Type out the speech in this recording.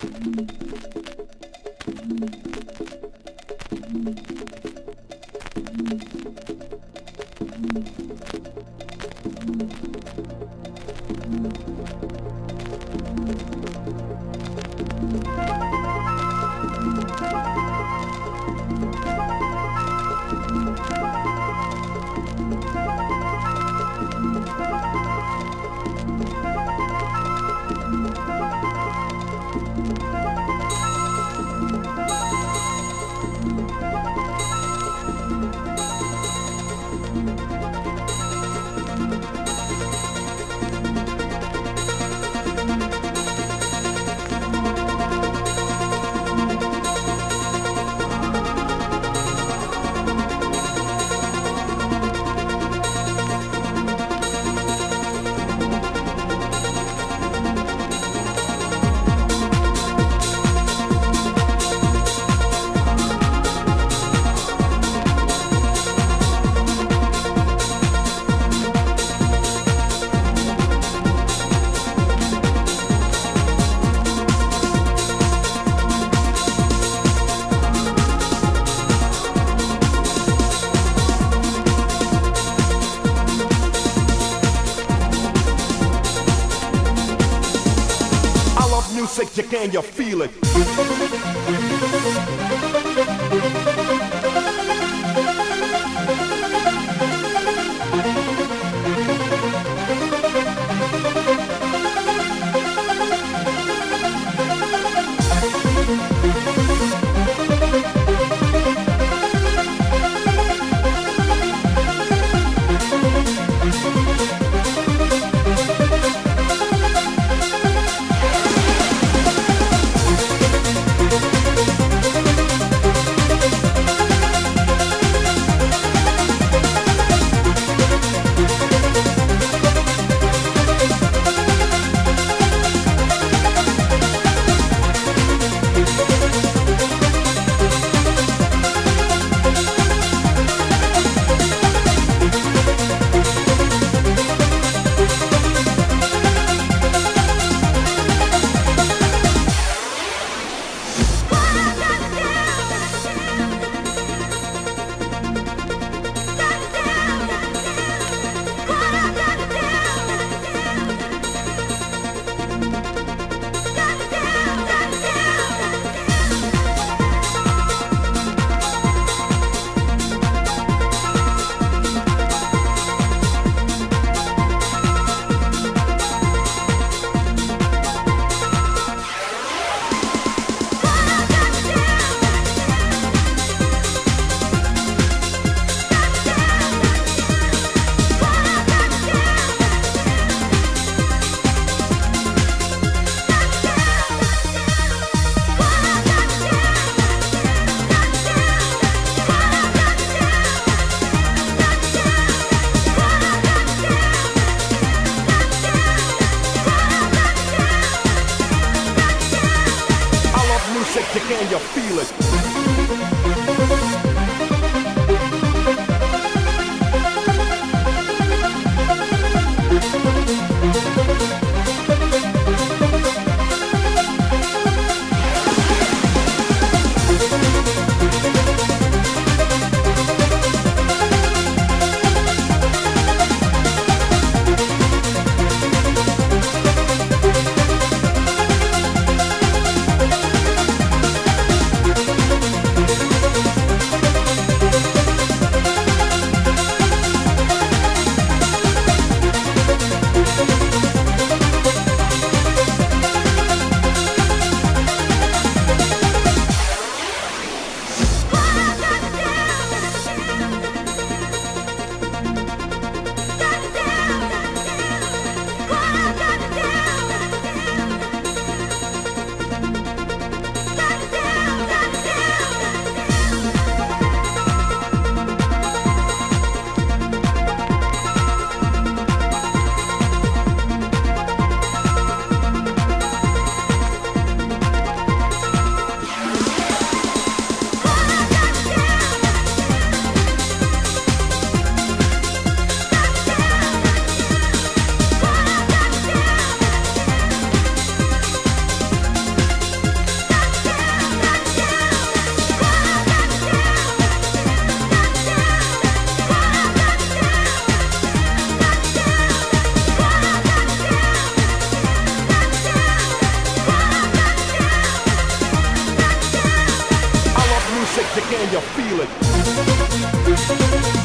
I love music, you can you feel it? Feel it? Can you feel it?